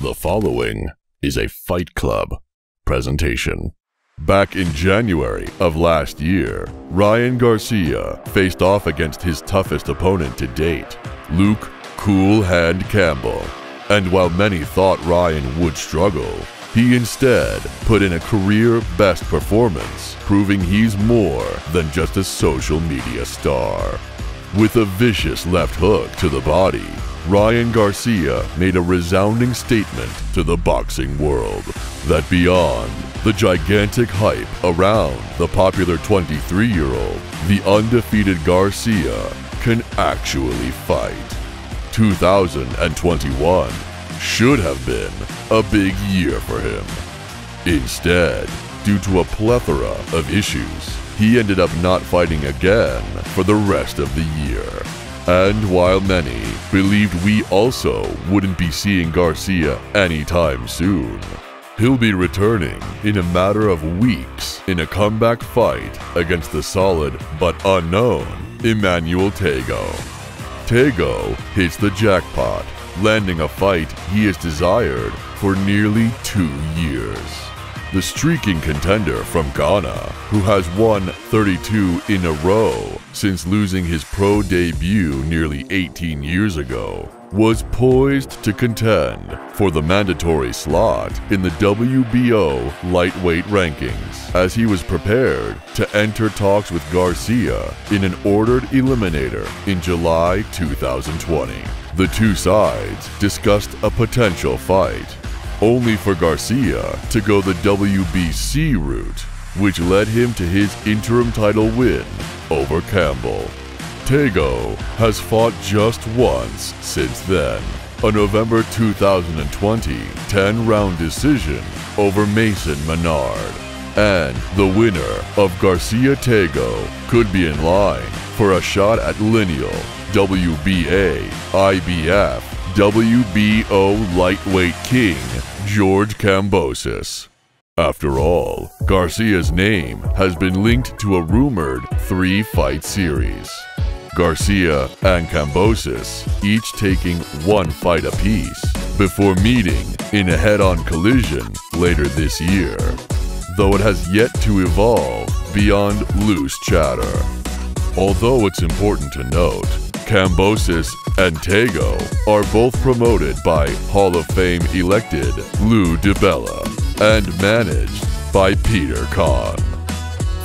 The following is a Fight Club presentation. Back in January of last year, Ryan Garcia faced off against his toughest opponent to date, Luke Cool Hand Campbell. And while many thought Ryan would struggle, he instead put in a career best performance, proving he's more than just a social media star. With a vicious left hook to the body, Ryan Garcia made a resounding statement to the boxing world that beyond the gigantic hype around the popular 23 year old, the undefeated Garcia can actually fight. 2021 should have been a big year for him. Instead, due to a plethora of issues, he ended up not fighting again for the rest of the year. And while many believed we also wouldn't be seeing Garcia anytime soon, he'll be returning in a matter of weeks in a comeback fight against the solid but unknown Emmanuel Tagoe. Tagoe hits the jackpot, landing a fight he has desired for nearly two years. The streaking contender from Ghana, who has won 32 in a row since losing his pro debut nearly 18 years ago, was poised to contend for the mandatory slot in the WBO lightweight rankings as he was prepared to enter talks with Garcia in an ordered eliminator in July 2020. The two sides discussed a potential fight only for Garcia to go the WBC route, which led him to his interim title win over Campbell. Tagoe has fought just once since then, a November 2020 10 round decision over Mason Menard. And the winner of Garcia Tagoe could be in line for a shot at lineal WBA, IBF, WBO lightweight king George Kambosos. After all, Garcia's name has been linked to a rumored three fight series. Garcia and Kambosos each taking one fight apiece before meeting in a head on collision later this year, though it has yet to evolve beyond loose chatter. Although it's important to note, Kambosos and Tagoe are both promoted by Hall of Fame elected Lou DiBella and managed by Peter Kahn.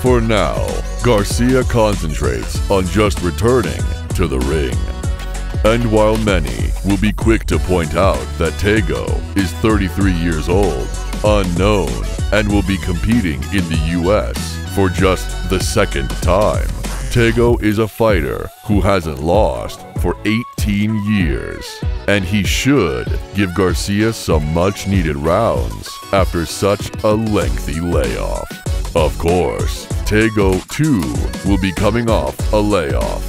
For now, Garcia concentrates on just returning to the ring. And while many will be quick to point out that Tagoe is 33 years old, unknown, and will be competing in the US for just the second time, Tagoe is a fighter who hasn't lost for 18 years, and he should give Garcia some much needed rounds after such a lengthy layoff. Of course, Tagoe too will be coming off a layoff.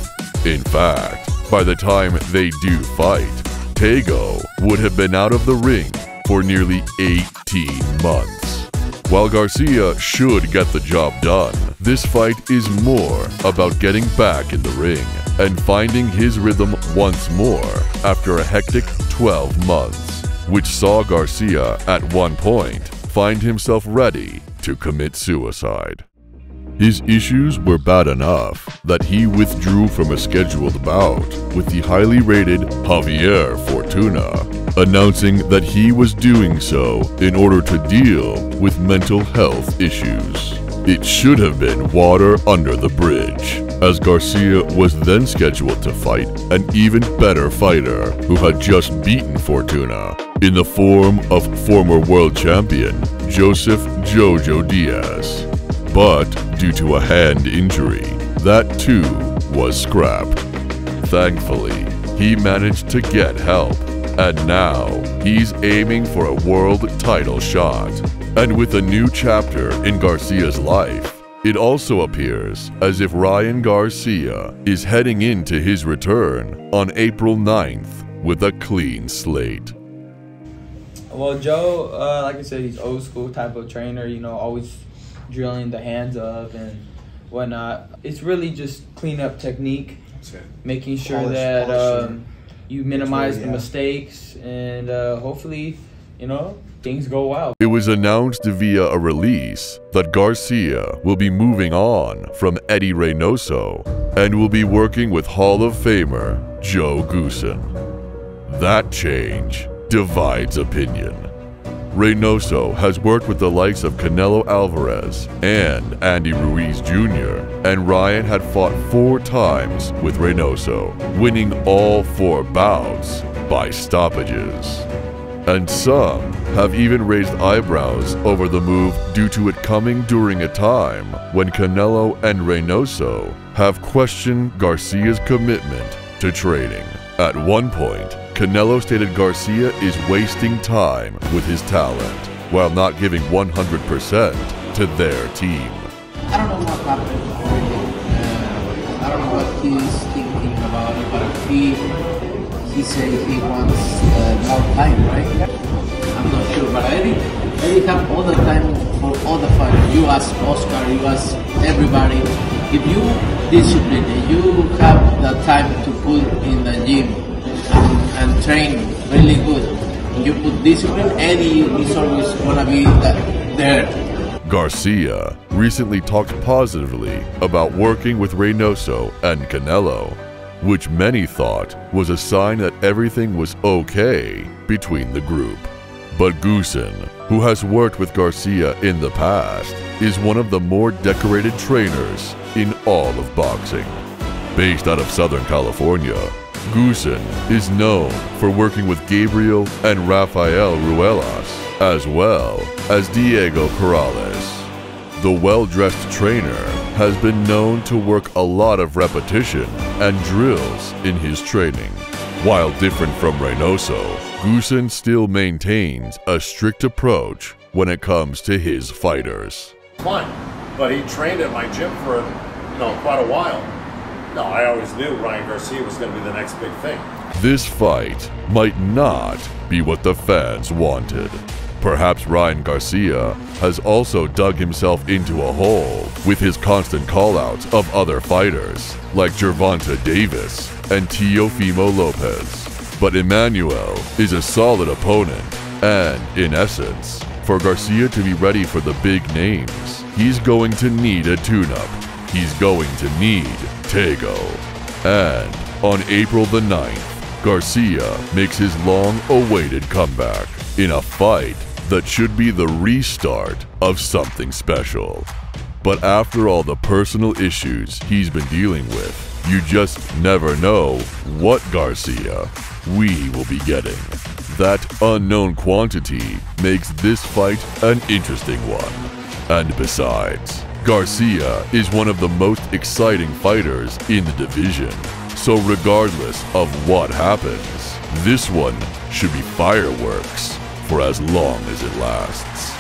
In fact, by the time they do fight, Tagoe would have been out of the ring for nearly 18 months. While Garcia should get the job done, this fight is more about getting back in the ring and finding his rhythm once more after a hectic 12 months, which saw Garcia at one point find himself ready to commit suicide. His issues were bad enough that he withdrew from a scheduled bout with the highly rated Javier Fortuna, announcing that he was doing so in order to deal with mental health issues. It should have been water under the bridge, as Garcia was then scheduled to fight an even better fighter who had just beaten Fortuna in the form of former world champion Joseph Jojo Diaz but due to a hand injury, that too was scrapped. Thankfully, he managed to get help, and now he's aiming for a world title shot. And with a new chapter in Garcia's life, it also appears as if Ryan Garcia is heading into his return on April 9th with a clean slate. Well, Joe, uh, like I said, he's old school type of trainer. You know, always drilling the hands up and whatnot. It's really just clean up technique, making sure Polish- that polishing. um, you minimize yeah. the mistakes and uh, hopefully you know, things go well. It was announced via a release that Garcia will be moving on from Eddie Reynoso and will be working with Hall of Famer Joe Goossen. That change divides opinion. Reynoso has worked with the likes of Canelo Alvarez and Andy Ruiz Jr., and Ryan had fought four times with Reynoso, winning all four bouts by stoppages. And some have even raised eyebrows over the move due to it coming during a time when Canelo and Reynoso have questioned Garcia's commitment to training. At one point, Canelo stated Garcia is wasting time with his talent while not giving 100% to their team. I don't know what happened uh, I don't know what he's thinking about but he he said he wants uh, more time, right? I'm not sure, but I I have all the time for all the fighters. You ask Oscar, you ask everybody. If you discipline, you have the time to put in the gym and, and train really good. You put discipline, Eddie is always gonna be there. Garcia recently talked positively about working with Reynoso and Canelo, which many thought was a sign that everything was okay between the group. But Goossen, who has worked with Garcia in the past, is one of the more decorated trainers in all of boxing. Based out of Southern California, Goossen is known for working with Gabriel and Rafael Ruelas, as well as Diego Corrales. The well-dressed trainer has been known to work a lot of repetition and drills in his training. While different from Reynoso, Goossen still maintains a strict approach when it comes to his fighters. Fine, but he trained at my gym for you know quite a while. No, I always knew Ryan Garcia was going to be the next big thing. This fight might not be what the fans wanted. Perhaps Ryan Garcia has also dug himself into a hole with his constant callouts of other fighters like Gervonta Davis and Teofimo Lopez. But Emmanuel is a solid opponent, and in essence, for Garcia to be ready for the big names, he's going to need a tune-up. He's going to need Tagoe. And on April the 9th, Garcia makes his long-awaited comeback in a fight that should be the restart of something special. But after all the personal issues he's been dealing with, you just never know what Garcia we will be getting. That unknown quantity makes this fight an interesting one. And besides, Garcia is one of the most exciting fighters in the division. So regardless of what happens, this one should be fireworks for as long as it lasts.